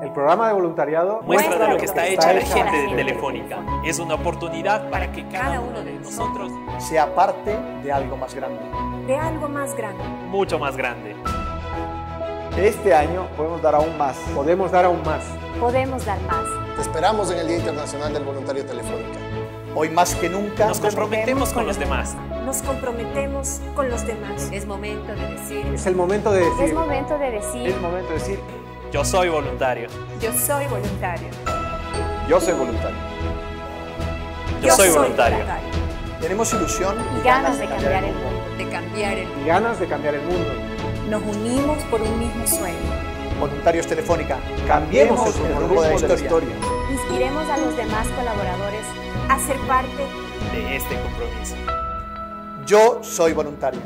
El programa de voluntariado muestra de lo que está hecha la gente de Telefónica. Es una oportunidad para que cada uno de nosotros sea parte de algo más grande. De algo más grande. Mucho más grande. Este año podemos dar aún más. Podemos dar aún más. Podemos dar más. Te esperamos en el Día Internacional del Voluntario Telefónica. Hoy más que nunca nos comprometemos con los demás. Nos comprometemos con los demás. Es momento de decir. Es el momento de decir. Es momento de decir. Es momento de decir. Yo soy voluntario. Yo soy voluntario. Yo soy voluntario. Yo, soy, voluntario. Tenemos ilusión y ganas de cambiar el mundo. De cambiar el Y ganas de cambiar el mundo. Nos unimos por un mismo sueño. Voluntarios Telefónica, cambiemos el rumbo de la historia. Inspiremos a los demás colaboradores a ser parte de este compromiso. Yo soy voluntario.